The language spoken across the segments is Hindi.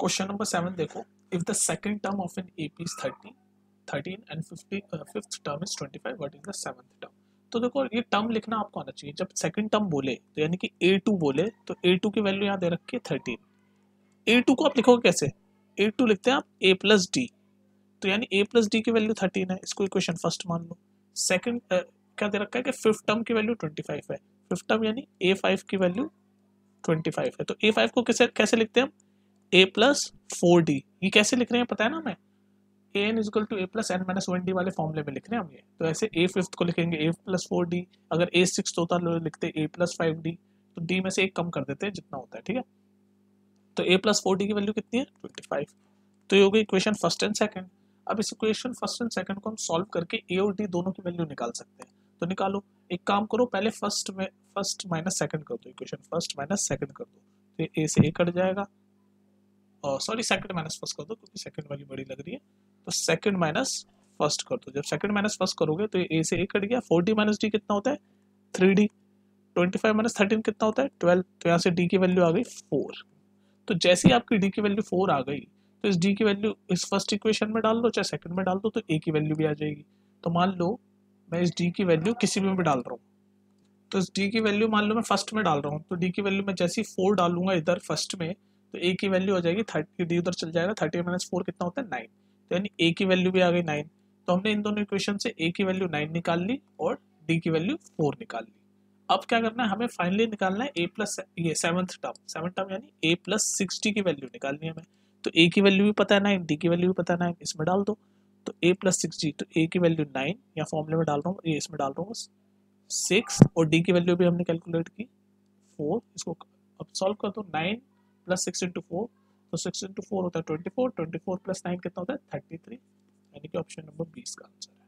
क्वेश्चन नंबर सेवन देखो। If the second term of an AP is thirty thirteen and fifth term is twenty five what is the seventh term तो देखो ये टर्म लिखना आपको आना चाहिए। जब सेकंड टर्म बोले तो यानी कि ए टू बोले तो ए टू की वैल्यू यहाँ दे रखी है थर्टीन ए टू को आप लिखोगे कैसे? ए टू लिखते हैं आप ए प्लस डी तो यानी ए प्लस डी की वैल्यू थर्टीन है इसको इक्वेशन फ़र्स्ट मान लो। सेकंड uh, क्या दे रखा है कि फिफ्थ टर्म की वैल्यू ट्वेंटी फाइव है। फिफ्थ टर्म यानी ए फाइव की वैल्यू ट्वेंटी फाइव है। तो ए फाइव को कैसे कैसे लिखते हैं हम? ए प्लस फोर डी ये कैसे लिख रहे हैं पता है ना हमें? A N equal to A plus N minus one D वाले फॉर्मूले में लिख रहे हैं हम ये। तो ऐसे ए फिफ्थ को लिखेंगे ए प्लस फोर डी अगर ए सिक्स होता लिखते ए प्लस फाइव डी तो डी में से एक कम कर देते हैं जितना होता है, ठीक है? तो ए प्लस फोर डी की वैल्यू कितनी है? ट्वेंटी फाइव तो ये हो गई इक्वेशन फ़र्स्ट एंड सेकंड अब इस इक्वेशन फ़र्स्ट एंड सेकंड को हम सॉल्व करके ए और डी दोनों की वैल्यू निकाल सकते हैं। तो निकालो, एक काम करो, पहले फ़र्स्ट में फ़र्स्ट माइनस सेकंड कर दो इक्वेशन फ़र्स्ट माइनस सेकंड कर दो। तो ए से ए कट जाएगा। सॉरी सेकंड माइनस फ़र्स्ट कर दो, क्योंकि सेकंड वाली बड़ी लग रही है। तो सेकंड माइनस फ़र्स्ट कर दो। जब सेकंड माइनस फ़र्स्ट करोगे तो ए से ए कट गया। फोर डी माइनस डी कितना होता है? Three D twenty five minus thirteen कितना होता है? ट्वेल्व तो यहाँ से डी की वैल्यू आ गई फोर तो जैसे ही आपकी डी की वैल्यू फोर आ गई तो इस डी की वैल्यू इस फ़र्स्ट इक्वेशन में डाल दो, चाहे सेकंड में डाल दो तो ए की वैल्यू भी आ जाएगी। तो मान लो, मैं इस डी की वैल्यू किसी में भी डाल रहा हूँ। तो इस डी की वैल्यू मान लो मैं फ़र्स्ट में डाल रहा हूँ। तो डी की वैल्यू मैं जैसे ही फोर डालूँगा इधर फ़र्स्ट में तो ए की वैल्यू हो जाएगी थर्टी डी उधर चल जाएगा थर्टी माइनस फोर कितना होता है? नाइन तो यानी ए की वैल्यू भी आ गई नाइन तो हमने इन दोनों इक्वेशन से ए की वैल्यू नाइन निकाल ली और डी की वैल्यू फोर निकाल ली. अब क्या करना है? हमें फाइनली निकालना है ए प्लस ये सेवंथ टर्म सेवंथ टर्म यानी ए प्लस सिक्स डी की वैल्यू निकालनी है हमें. तो ए की वैल्यू भी पता है नाइन डी की वैल्यू भी पता है नाइन इसमें डाल दो. तो ए प्लस सिक्स डी तो ए की वैल्यू नाइन या फॉर्मूले में डाल रहा हूँ ए इसमें डाल रहा हूँ सिक्स और डी की वैल्यू भी हमने कैलकुलेट की. फोर इसको अब सॉल्व कर दो. Nine plus six into four तो सिक्स इंटू फोर होता है twenty four twenty four plus nine कितना होता है? थर्टी थ्री यानी कि ऑप्शन नंबर बीस का आंसर है।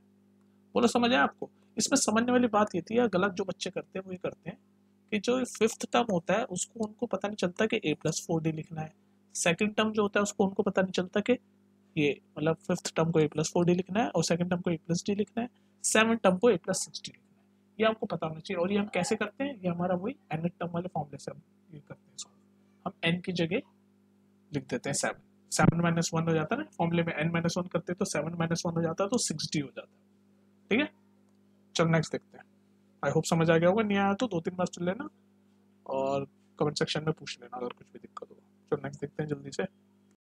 बोलो, समझ आया आपको? इसमें समझने वाली बात ये थी या गलत जो बच्चे करते हैं वो ये करते हैं कि जो फिफ्थ टर्म होता है, उसको उनको पता नहीं चलता कि ए प्लस फोर डी लिखना है। सेकंड टर्म जो होता है, उसको उनको पता नहीं चलता कि ये मतलब फिफ्थ टर्म को ए प्लस फोर डी लिखना है और सेकंड टर्म को ए प्लस डी लिखना है। सेवन टर्म को ए प्लस सिक्स डी लिखना है। ये हमको पता होना चाहिए और ये हम कैसे करते हैं? ये हमारा वही एन टर्म वाले फॉर्मूले से हम ये करते हैं हम एन की जगह लिख देते हैं सेवन सेवन माइनस वन हो जाता है ना? फॉर्मूले में एन माइनस वन करते तो सेवन माइनस वन हो जाता है तो सिक्स डी हो जाता है। ठीक है? चल नेक्स्ट देखते हैं। आई होप समझ आ गया होगा। नहीं आया तो दो तीन बार चल लेना और कमेंट सेक्शन में पूछ लेना अगर कुछ भी दिक्कत हो। चलो नेक्स्ट देखते हैं जल्दी से।